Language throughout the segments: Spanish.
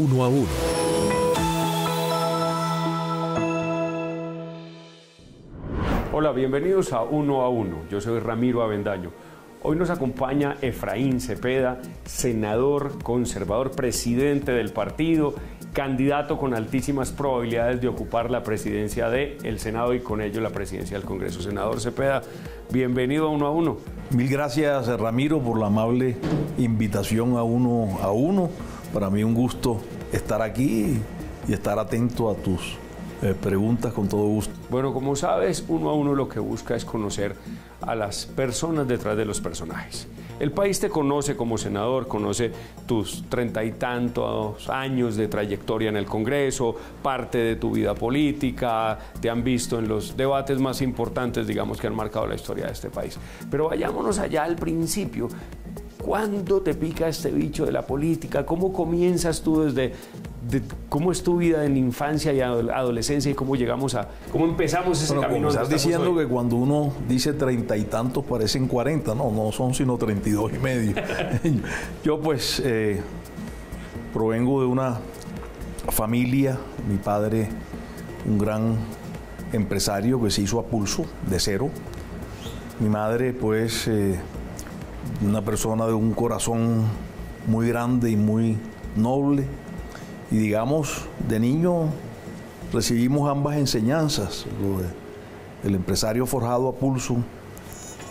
uno a uno. Hola, bienvenidos a Uno a Uno. Yo soy Ramiro Avendaño. Hoy nos acompaña Efraín Cepeda, senador conservador, presidente del partido, candidato con altísimas probabilidades de ocupar la presidencia del Senado y con ello la presidencia del Congreso. Senador Cepeda, bienvenido a Uno a Uno. Mil gracias, Ramiro, por la amable invitación a Uno a Uno. Para mí un gusto estar aquí y estar atento a tus eh, preguntas con todo gusto. Bueno, como sabes, uno a uno lo que busca es conocer a las personas detrás de los personajes. El país te conoce como senador, conoce tus treinta y tantos años de trayectoria en el Congreso, parte de tu vida política, te han visto en los debates más importantes, digamos, que han marcado la historia de este país. Pero vayámonos allá al principio. ¿Cuándo te pica este bicho de la política? ¿Cómo comienzas tú desde cómo es tu vida en infancia y adolescencia y cómo llegamos a cómo empezamos ese camino? Estás diciendo que cuando uno dice treinta y tantos parecen cuarenta, no, no son sino treinta y dos y medio. Yo pues eh, provengo de una familia, mi padre un gran empresario que se hizo a pulso de cero. Mi madre pues eh, una persona de un corazón muy grande y muy noble. Y digamos, de niño recibimos ambas enseñanzas. El empresario forjado a pulso,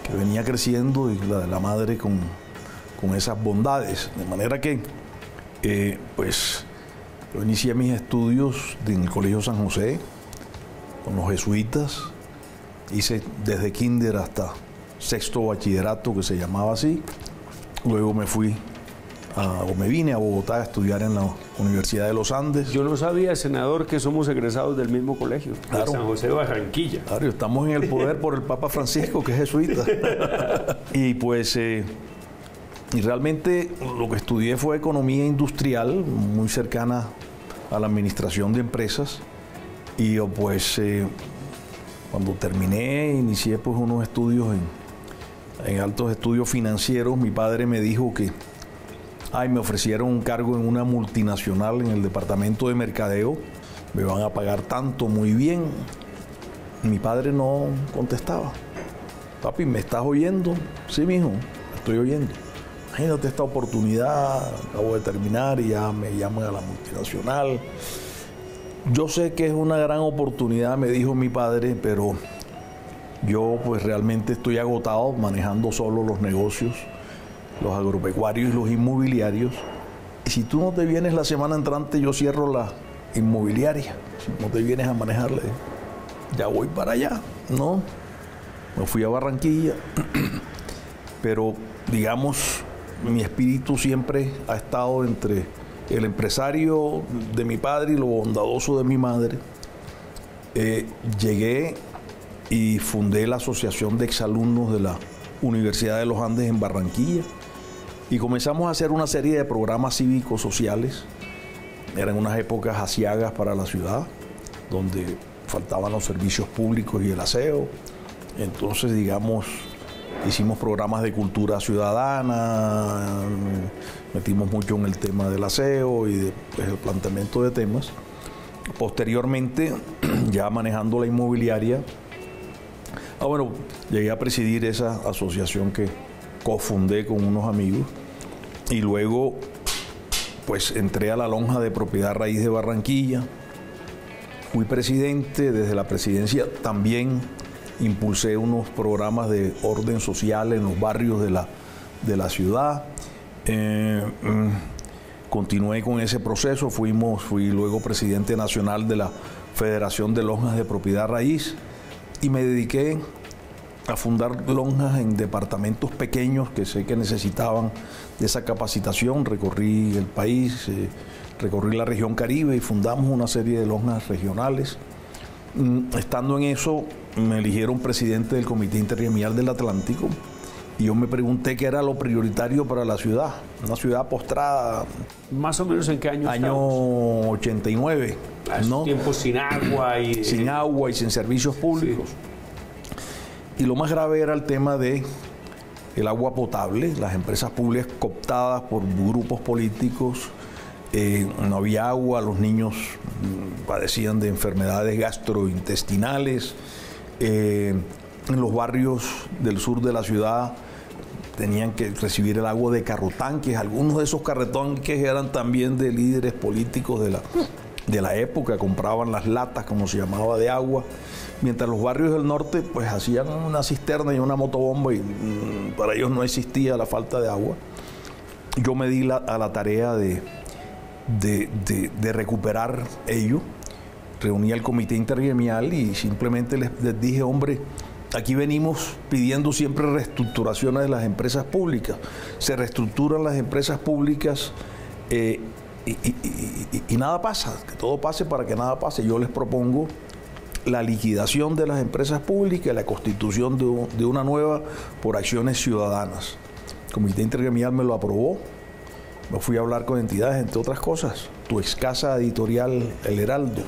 que venía creciendo, y la de la madre con, esas bondades. De manera que, eh, pues, yo inicié mis estudios en el Colegio San José, con los jesuitas. Hice desde kinder hasta sexto bachillerato que se llamaba así. Luego me fui o me vine a Bogotá a estudiar en la Universidad de los Andes. Yo no sabía, senador, que somos egresados del mismo colegio, San José de Barranquilla. Claro, estamos en el poder por el Papa Francisco, que es jesuita. y pues, eh, y realmente lo que estudié fue economía industrial, muy cercana a la administración de empresas. Y yo pues, eh, cuando terminé, inicié pues unos estudios en en altos estudios financieros, mi padre me dijo que ay, me ofrecieron un cargo en una multinacional en el departamento de mercadeo, me van a pagar tanto, muy bien. Mi padre no contestaba. Papi, ¿me estás oyendo? Sí, mijo, estoy oyendo. Imagínate esta oportunidad, acabo de terminar y ya me llaman a la multinacional. Yo sé que es una gran oportunidad, me dijo mi padre, pero yo pues realmente estoy agotado manejando solo los negocios, los agropecuarios y los inmobiliarios. Y si tú no te vienes la semana entrante, yo cierro la inmobiliaria. Si no te vienes a manejarle, ya voy para allá. No, me fui a Barranquilla. Pero digamos, mi espíritu siempre ha estado entre el empresario de mi padre y lo bondadoso de mi madre. Eh, llegué y fundé la Asociación de Exalumnos de la Universidad de los Andes en Barranquilla y comenzamos a hacer una serie de programas cívicos sociales. Eran unas épocas asiagas para la ciudad, donde faltaban los servicios públicos y el aseo. Entonces, digamos, hicimos programas de cultura ciudadana, metimos mucho en el tema del aseo y del pues, el planteamiento de temas. Posteriormente, ya manejando la inmobiliaria, Ah, bueno, llegué a presidir esa asociación que cofundé con unos amigos y luego pues entré a la lonja de propiedad raíz de Barranquilla. Fui presidente desde la presidencia, también impulsé unos programas de orden social en los barrios de la, de la ciudad. Eh, mm, continué con ese proceso, fuimos, fui luego presidente nacional de la Federación de Lonjas de Propiedad Raíz y me dediqué a fundar lonjas en departamentos pequeños que sé que necesitaban de esa capacitación. Recorrí el país, eh, recorrí la región Caribe y fundamos una serie de lonjas regionales. Mm, estando en eso, me eligieron presidente del Comité Intergremial del Atlántico y yo me pregunté qué era lo prioritario para la ciudad, una ciudad postrada. ¿Más o menos en qué año? Año 89. ¿no? Tiempo sin agua y... Sin agua y sin servicios públicos. Y lo más grave era el tema de el agua potable, las empresas públicas cooptadas por grupos políticos eh, no había agua, los niños mm, padecían de enfermedades gastrointestinales. Eh, en los barrios del sur de la ciudad tenían que recibir el agua de carrotanques. Algunos de esos carrotanques eran también de líderes políticos de la, de la época, compraban las latas, como se llamaba, de agua. Mientras los barrios del norte, pues hacían una cisterna y una motobomba y mm, para ellos no existía la falta de agua. Yo me di a la tarea de, de, recuperar ello. Reuní al comité intergremial y simplemente les, dije, hombre, aquí venimos pidiendo siempre reestructuraciones de las empresas públicas. Se reestructuran las empresas públicas eh, y, nada pasa, que todo pase para que nada pase. Yo les propongo la liquidación de las empresas públicas la constitución de, de una nueva por acciones ciudadanas. El comité intergremial me lo aprobó me fui a hablar con entidades, entre otras cosas. Tu escasa editorial El Heraldo.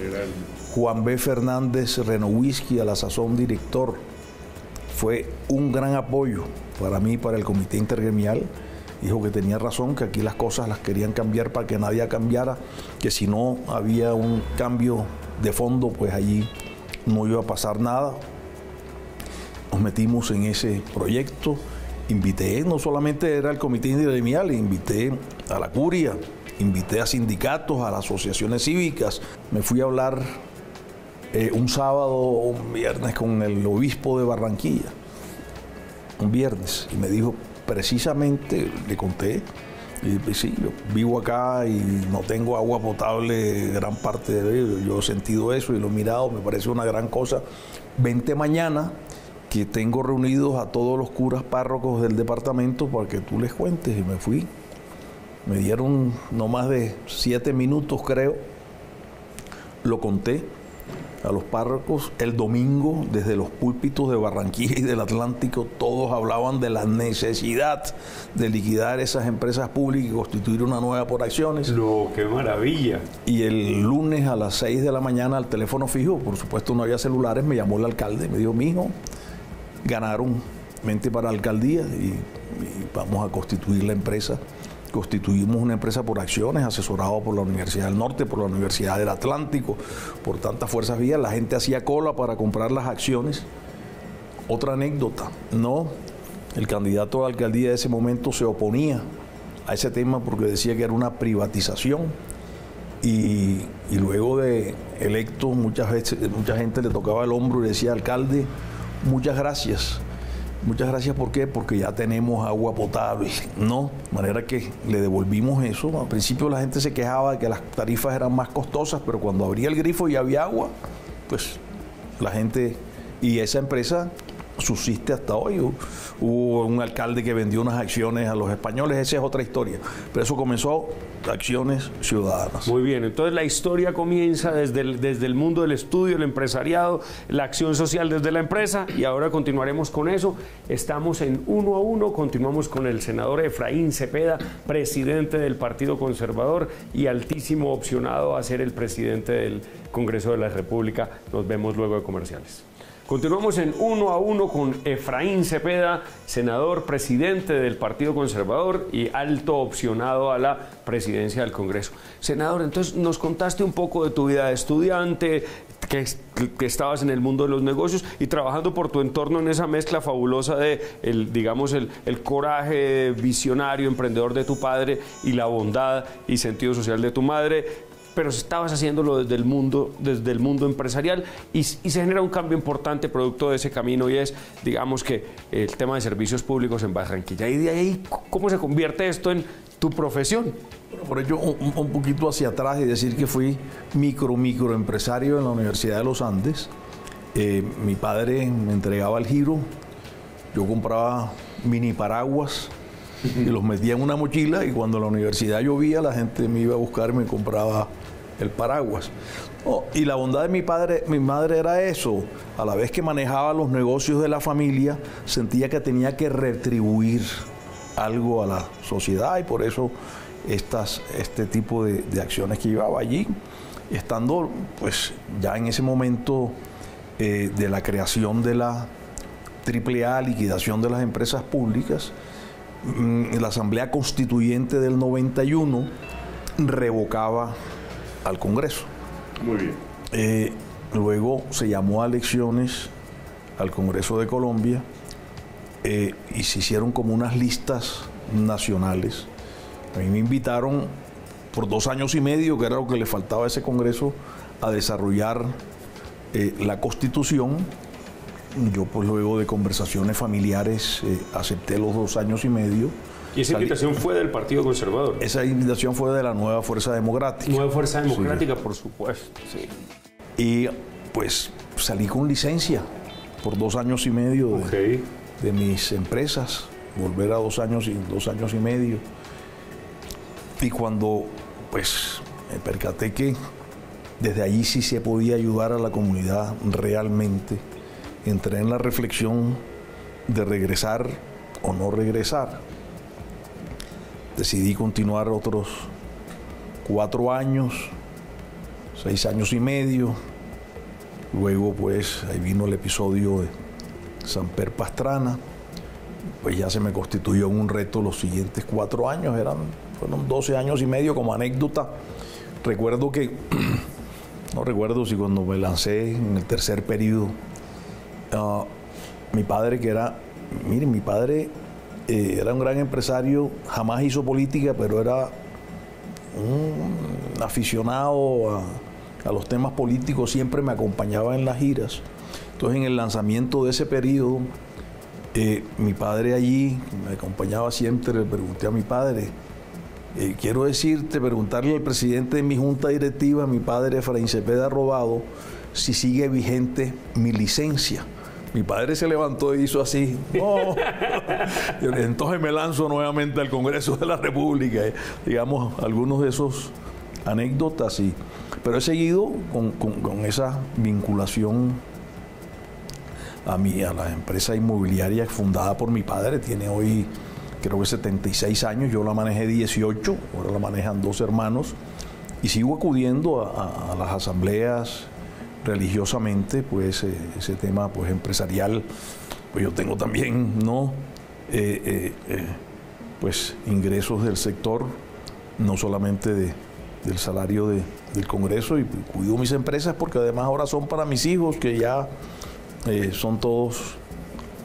Juan B. Fernández Renowisky, a la sazón director. Fue un gran apoyo para mí, para el comité intergremial. Dijo que tenía razón, que aquí las cosas las querían cambiar para que nadie cambiara, que si no había un cambio de fondo, pues allí no iba a pasar nada. Nos metimos en ese proyecto invité, no solamente era el comité gremial, invité a la curia, invité a sindicatos, a las asociaciones cívicas, me fui a hablar eh, un sábado un viernes con el obispo de Barranquilla, un viernes, y me dijo, precisamente, le conté, y pues sí, yo vivo acá y no tengo agua potable gran parte de ello. Yo he sentido eso y lo he mirado, me parece una gran cosa. Vente mañana que tengo reunidos a todos los curas párrocos del departamento para que tú les cuentes. Y me fui. Me dieron no más de siete minutos, creo. Lo conté a los párrocos. El domingo, desde los púlpitos de Barranquilla y del Atlántico, todos hablaban de la necesidad de liquidar esas empresas públicas y constituir una nueva por acciones. No, qué maravilla. Y el lunes a las seis de la mañana al teléfono fijo, por supuesto no había celulares, me llamó el alcalde, me dijo, mijo, ganaron mente para alcaldía y, vamos a constituir la empresa. Constituimos una empresa por acciones, asesorado por la Universidad del Norte, por la Universidad del Atlántico, por tantas fuerzas vías. La gente hacía cola para comprar las acciones. Otra anécdota, no, el candidato a la alcaldía de ese momento se oponía a ese tema porque decía que era una privatización. Y, y luego de electo, muchas veces, mucha gente le tocaba el hombro y decía, alcalde, muchas gracias. Muchas gracias, ¿por qué? Porque ya tenemos agua potable, ¿no? De manera que le devolvimos eso. Al principio la gente se quejaba de que las tarifas eran más costosas, pero cuando abría el grifo y había agua, pues la gente y esa empresa subsiste hasta hoy. Hubo un alcalde que vendió unas acciones a los españoles, esa es otra historia. Pero eso comenzó acciones ciudadanas. Muy bien, entonces la historia comienza desde el, desde el mundo del estudio, el empresariado, la acción social desde la empresa y ahora continuaremos con eso. Estamos en uno a uno, continuamos con el senador Efraín Cepeda, presidente del Partido Conservador y altísimo opcionado a ser el presidente del Congreso de la República. Nos vemos luego de comerciales. Continuamos en uno a uno con Efraín Cepeda, senador, presidente del Partido Conservador y alto opcionado a la presidencia del Congreso. Senador, entonces nos contaste un poco de tu vida de estudiante, que, estabas en el mundo de los negocios y trabajando por tu entorno en esa mezcla fabulosa de, el, digamos, el, el coraje visionario, emprendedor de tu padre y la bondad y sentido social de tu madre pero estabas haciéndolo desde el mundo, desde el mundo empresarial y, se genera un cambio importante producto de ese camino y es, digamos que, el tema de servicios públicos en Barranquilla. Y de ahí, ¿cómo se convierte esto en tu profesión? Por ello, un, poquito hacia atrás y decir que fui micro, micro empresario en la Universidad de los Andes. Eh, mi padre me entregaba el giro, yo compraba mini paraguas y los metía en una mochila y cuando la universidad llovía la gente me iba a buscar y me compraba el paraguas. Oh, y la bondad de mi padre, mi madre era eso. A la vez que manejaba los negocios de la familia, sentía que tenía que retribuir algo a la sociedad y por eso estas, este tipo de, acciones que llevaba allí, estando pues ya en ese momento eh, de la creación de la AAA, liquidación de las empresas públicas, mm, la Asamblea Constituyente del 91 revocaba al Congreso. Muy bien. Eh, luego se llamó a elecciones al Congreso de Colombia eh, y se hicieron como unas listas nacionales. A mí me invitaron por dos años y medio, que era lo que le faltaba a ese Congreso, a desarrollar eh, la Constitución. Yo pues luego de conversaciones familiares acepté los dos años y medio y esa invitación fue del Partido Conservador. Esa invitación fue de la Nueva Fuerza Democrática. Nueva Fuerza Democrática, por supuesto, sí. Y pues salí con licencia por dos años y medio de, de mis empresas, volver a dos años y dos años y medio. Y cuando pues me percaté que desde allí sí se podía ayudar a la comunidad realmente, entré en la reflexión de regresar o no regresar decidí continuar otros cuatro años, seis años y medio. Luego pues ahí vino el episodio de Samper Pastrana. Pues ya se me constituyó un reto los siguientes cuatro años, eran, fueron 12 años y medio como anécdota. Recuerdo que, no recuerdo si cuando me lancé en el tercer periodo, ah, mi padre que era, miren, mi padre eh, era un gran empresario, jamás hizo política, pero era un aficionado a, los temas políticos, siempre me acompañaba en las giras. Entonces en el lanzamiento de ese periodo, eh, mi padre allí me acompañaba siempre, le pregunté a mi padre, eh, quiero decirte, preguntarle al presidente de mi junta directiva, mi padre Efraín Cepeda Robado, si sigue vigente mi licencia. Mi padre se levantó y hizo así. Entonces me lanzo nuevamente al Congreso de la República. Digamos, algunos de esos anécdotas. Y, pero he seguido con, esa vinculación a, mí, a la empresa inmobiliaria fundada por mi padre. Tiene hoy, creo que 76 años. Yo la manejé 18. Ahora la manejan dos hermanos. Y sigo acudiendo a las asambleas religiosamente, pues eh, ese tema pues empresarial, pues yo tengo también, ¿no? Eh, eh, pues ingresos del sector, no solamente de, del salario del Congreso y cuido mis empresas porque además ahora son para mis hijos que ya son todos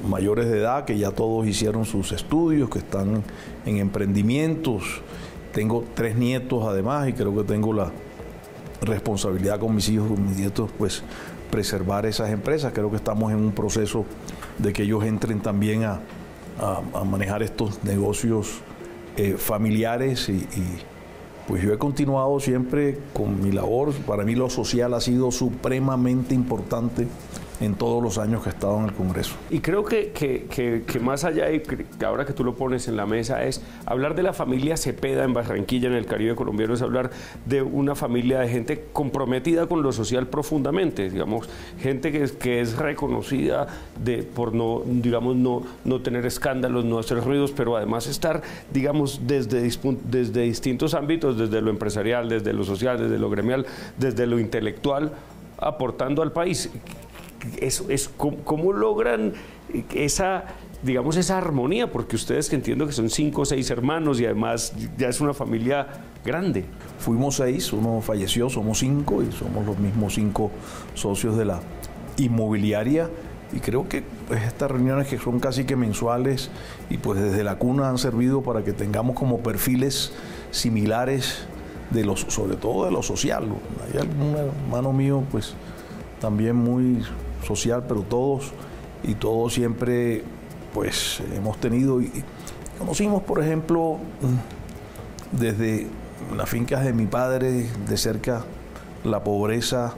mayores de edad, que ya todos hicieron sus estudios, que están en emprendimientos. Tengo tres nietos además y creo que tengo la, responsabilidad con mis hijos, con mis nietos, pues preservar esas empresas. Creo que estamos en un proceso de que ellos entren también a, manejar estos negocios eh, familiares y, pues yo he continuado siempre con mi labor. Para mí lo social ha sido supremamente importante en todos los años que he estado en el Congreso. Y creo que, que, más allá, y ahora que tú lo pones en la mesa, es hablar de la familia Cepeda en Barranquilla, en el Caribe colombiano, es hablar de una familia de gente comprometida con lo social profundamente, digamos, gente que es, que es reconocida de, por no, digamos, no, no tener escándalos, no hacer ruidos, pero además estar, digamos, desde, desde distintos ámbitos, desde lo empresarial, desde lo social, desde lo gremial, desde lo intelectual, aportando al país es, ¿cómo, logran esa digamos, esa armonía, porque ustedes que entiendo que son cinco o seis hermanos y además ya es una familia grande. Fuimos seis, uno falleció, somos cinco y somos los mismos cinco socios de la inmobiliaria y creo que pues, estas reuniones que son casi que mensuales y pues desde la cuna han servido para que tengamos como perfiles similares de los, sobre todo de lo social. Hay algún hermano mío pues también muy social, pero todos y todos siempre pues hemos tenido y conocimos por ejemplo desde las fincas de mi padre de cerca la pobreza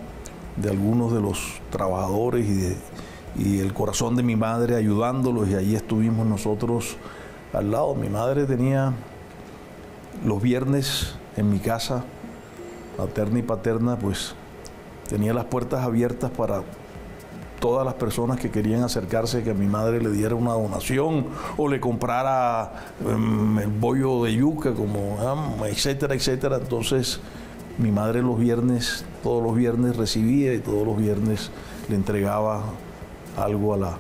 de algunos de los trabajadores y, y el corazón de mi madre ayudándolos y ahí estuvimos nosotros al lado. Mi madre tenía los viernes en mi casa, materna y paterna, pues tenía las puertas abiertas para todas las personas que querían acercarse, que mi madre le diera una donación o le comprara em, el bollo de yuca, como, etcétera, etcétera. Entonces, mi madre los viernes, todos los viernes recibía y todos los viernes le entregaba algo a la,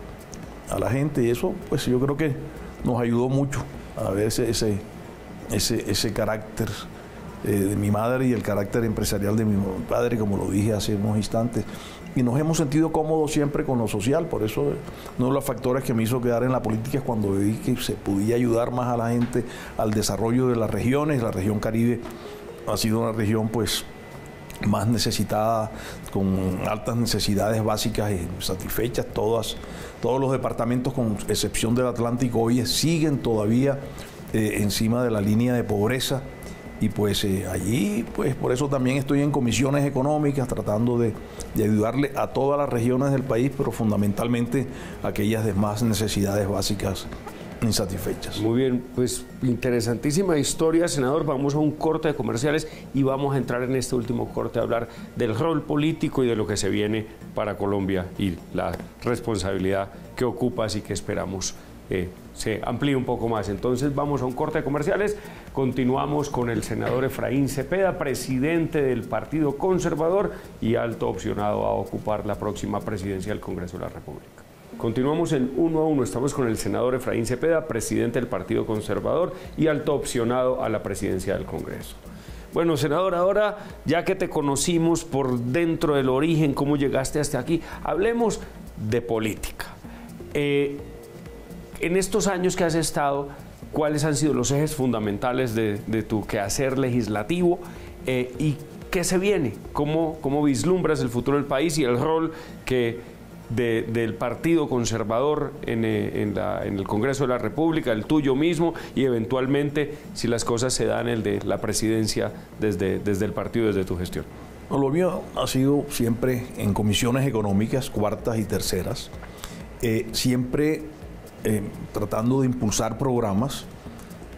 a la gente. Y eso, pues yo creo que nos ayudó mucho a ver ese, ese, ese, carácter eh, de mi madre y el carácter empresarial de mi padre, como lo dije hace unos instantes. Y nos hemos sentido cómodos siempre con lo social, por eso uno de los factores que me hizo quedar en la política es cuando vi que se podía ayudar más a la gente al desarrollo de las regiones. La región Caribe ha sido una región pues más necesitada, con altas necesidades básicas y satisfechas, todas, todos los departamentos, con excepción del Atlántico, hoy siguen todavía eh, encima de la línea de pobreza y pues eh, allí, pues por eso también estoy en comisiones económicas tratando de, ayudarle a todas las regiones del país, pero fundamentalmente aquellas de más necesidades básicas insatisfechas. Muy bien, pues interesantísima historia, senador. Vamos a un corte de comerciales y vamos a entrar en este último corte a hablar del rol político y de lo que se viene para Colombia y la responsabilidad que ocupas y que esperamos eh, se amplíe un poco más. Entonces vamos a un corte de comerciales. Continuamos con el senador Efraín Cepeda, presidente del Partido Conservador y alto opcionado a ocupar la próxima presidencia del Congreso de la República. Continuamos en uno a uno. Estamos con el senador Efraín Cepeda, presidente del Partido Conservador y alto opcionado a la presidencia del Congreso. Bueno, senador, ahora ya que te conocimos por dentro del origen, cómo llegaste hasta aquí, hablemos de política. Eh, en estos años que has estado, ¿cuáles han sido los ejes fundamentales de, tu quehacer legislativo eh, y qué se viene? ¿Cómo, ¿Cómo vislumbras el futuro del país y el rol que del Partido Conservador eh, en, el Congreso de la República, el tuyo mismo, y eventualmente, si las cosas se dan, el de la presidencia desde, desde el partido, desde tu gestión? lo mío ha sido siempre en comisiones económicas, cuartas y terceras, eh, siempre eh, tratando de impulsar programas,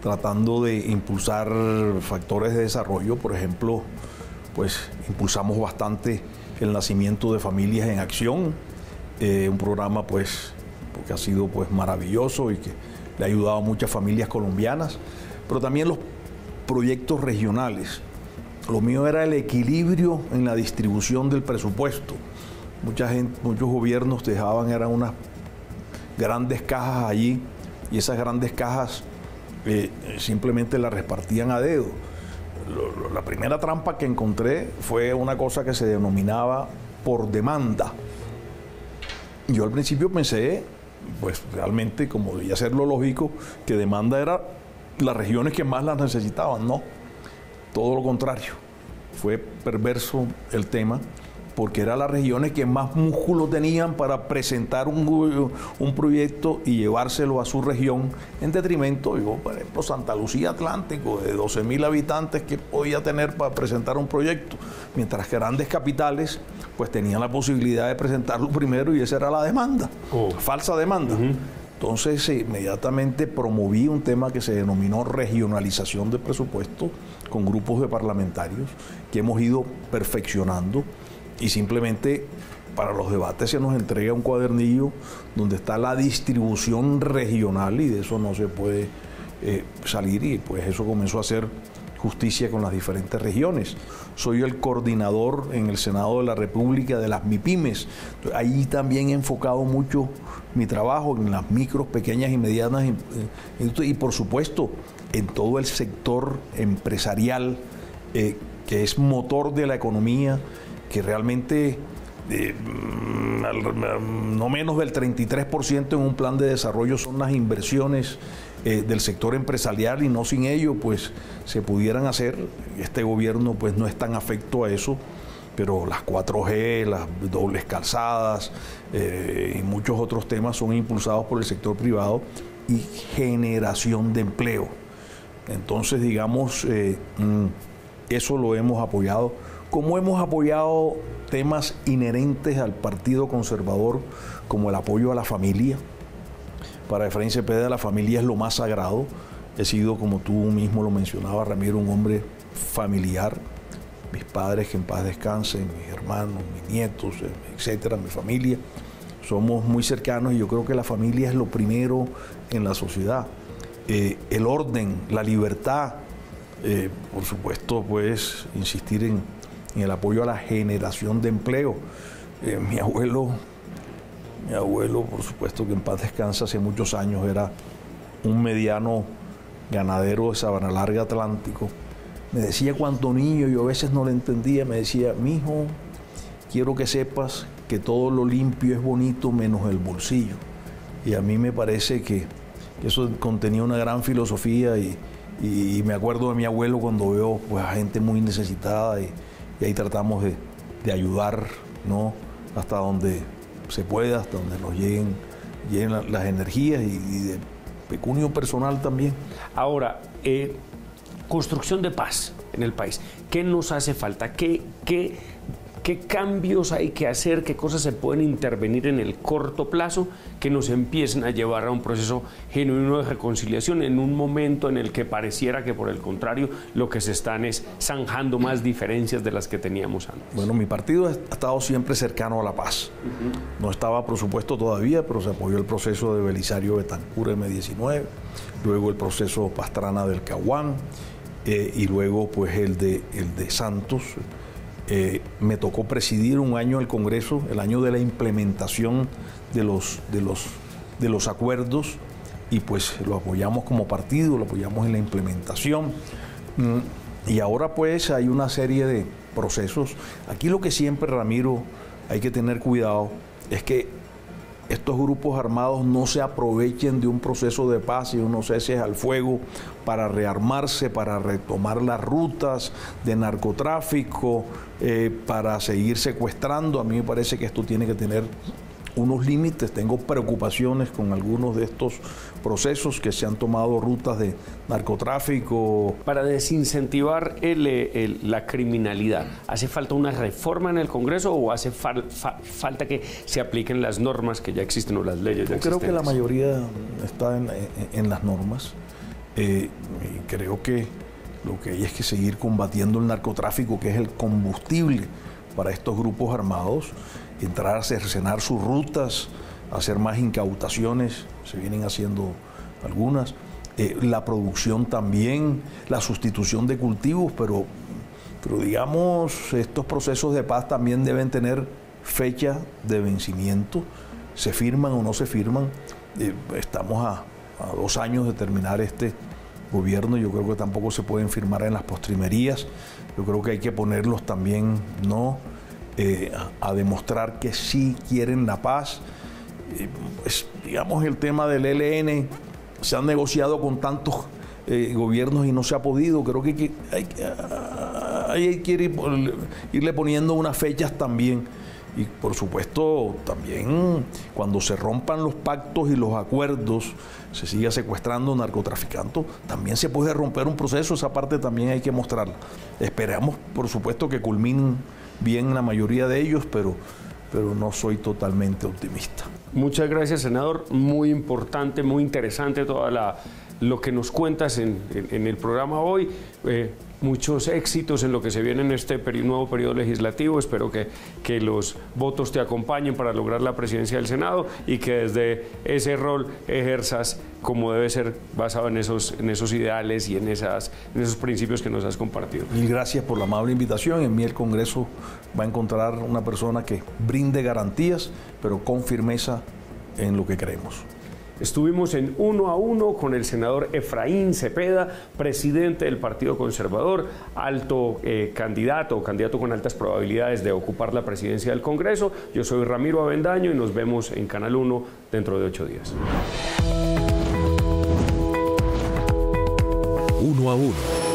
tratando de impulsar factores de desarrollo. Por ejemplo, pues impulsamos bastante el nacimiento de familias en acción, eh, un programa pues que ha sido pues maravilloso y que le ha ayudado a muchas familias colombianas, pero también los proyectos regionales. Lo mío era el equilibrio en la distribución del presupuesto. Mucha gente, muchos gobiernos dejaban, eran unas grandes cajas allí y esas grandes cajas eh, simplemente las repartían a dedo. la primera trampa que encontré fue una cosa que se denominaba por demanda. Yo al principio pensé, pues realmente, como debía ser lo lógico, que demanda era las regiones que más las necesitaban, no. Todo lo contrario. Fue perverso el tema porque eran las regiones que más músculo tenían para presentar un, un proyecto y llevárselo a su región, en detrimento, digo, por ejemplo, Santa Lucía Atlántico, de 12 mil habitantes que podía tener para presentar un proyecto, mientras que grandes capitales pues tenían la posibilidad de presentarlo primero y esa era la demanda, oh. falsa demanda. Entonces inmediatamente promoví un tema que se denominó regionalización de presupuesto con grupos de parlamentarios que hemos ido perfeccionando y simplemente para los debates se nos entrega un cuadernillo donde está la distribución regional y de eso no se puede eh, salir y pues eso comenzó a hacer justicia con las diferentes regiones. Soy el coordinador en el Senado de la República de las MIPIMES. Ahí también he enfocado mucho mi trabajo en las micros, pequeñas y medianas y, por supuesto en todo el sector empresarial eh, que es motor de la economía que realmente eh, mm, no menos del 33% en un plan de desarrollo son las inversiones eh, del sector empresarial y no sin ello pues se pudieran hacer. Este gobierno pues no es tan afecto a eso, pero las 4G, las dobles calzadas eh, y muchos otros temas son impulsados por el sector privado y generación de empleo. Entonces digamos, mm, eso lo hemos apoyado como hemos apoyado temas inherentes al Partido Conservador, como el apoyo a la familia. Para Efraín Cepeda la familia es lo más sagrado. He sido, como tú mismo lo mencionabas, Ramiro, un hombre familiar. Mis padres que en paz descansen, mis hermanos, mis nietos, etcétera, mi familia. Somos muy cercanos y yo creo que la familia es lo primero en la sociedad. Eh, el orden, la libertad, eh, por supuesto, pues insistir en, el apoyo a la generación de empleo. Eh, mi abuelo, mi abuelo, por supuesto que en paz descansa, hace muchos años era un mediano ganadero de Sabana Larga Atlántico me decía cuánto niño, yo a veces no lo entendía, me decía, mi hijo, quiero que sepas que todo lo limpio es bonito menos el bolsillo. Y a mí me parece que eso contenía una gran filosofía y, me acuerdo de mi abuelo cuando veo pues, a gente muy necesitada y, ahí tratamos de, ayudar ¿no? hasta donde se pueda, hasta donde nos lleguen, lleguen las energías y, de pecunio personal también. Ahora, eh, construcción de paz en el país. ¿Qué nos hace falta? ¿Qué, qué, qué cambios hay que hacer? ¿Qué cosas se pueden intervenir en el corto plazo que nos empiecen a llevar a un proceso genuino de reconciliación en un momento en el que pareciera que por el contrario lo que se están es zanjando más diferencias de las que teníamos antes? Bueno, mi partido ha estado siempre cercano a la paz. No estaba, por supuesto, todavía, pero se apoyó el proceso de Belisario Betancur M19, luego el proceso Pastrana del Caguán eh, y luego pues el de, el de Santos. Eh, me tocó presidir un año el Congreso, el año de la implementación de los, de los, de los acuerdos y pues lo apoyamos como partido, lo apoyamos en la implementación. Mm, y ahora pues hay una serie de procesos. Aquí lo que siempre, Ramiro, hay que tener cuidado es que estos grupos armados no se aprovechen de un proceso de paz y unos cese al fuego para rearmarse, para retomar las rutas de narcotráfico, eh, para seguir secuestrando. A mí me parece que esto tiene que tener unos límites, tengo preocupaciones con algunos de estos procesos que se han tomado rutas de narcotráfico. Para desincentivar la criminalidad, ¿hace falta una reforma en el Congreso o hace falta que se apliquen las normas que ya existen o las leyes ya Yo creo que la mayoría está en, las normas. Eh, y creo que lo que hay es que seguir combatiendo el narcotráfico, que es el combustible para estos grupos armados entrar a cercenar sus rutas, hacer más incautaciones, se vienen haciendo algunas, eh, la producción también, la sustitución de cultivos, pero, pero digamos, estos procesos de paz también deben tener fecha de vencimiento, se firman o no se firman, eh, estamos a, a dos años de terminar este gobierno, yo creo que tampoco se pueden firmar en las postrimerías, yo creo que hay que ponerlos también, no eh, a, demostrar que sí quieren la paz. pues, digamos, el tema del ELN se han negociado con tantos eh, gobiernos y no se ha podido. Creo que hay, hay, que ir, irle poniendo unas fechas también. Y por supuesto, también cuando se rompan los pactos y los acuerdos, se siga secuestrando narcotraficantes, también se puede romper un proceso, esa parte también hay que mostrarla. Esperamos, por supuesto, que culminen bien la mayoría de ellos, pero, pero no soy totalmente optimista. Muchas gracias, senador. Muy importante, muy interesante toda la lo que nos cuentas en, el programa hoy. Eh, muchos éxitos en lo que se viene en este nuevo periodo legislativo. Espero que, que, los votos te acompañen para lograr la presidencia del Senado y que desde ese rol ejerzas como debe ser basado en esos, en esos ideales y en, esas, en esos principios que nos has compartido. Mil gracias por la amable invitación. En mí el Congreso va a encontrar una persona que brinde garantías, pero con firmeza en lo que creemos. Estuvimos en uno a uno con el senador Efraín Cepeda, presidente del Partido Conservador, alto eh, candidato candidato con altas probabilidades de ocupar la presidencia del Congreso. Yo soy Ramiro Avendaño y nos vemos en Canal 1 dentro de ocho días. Uno a uno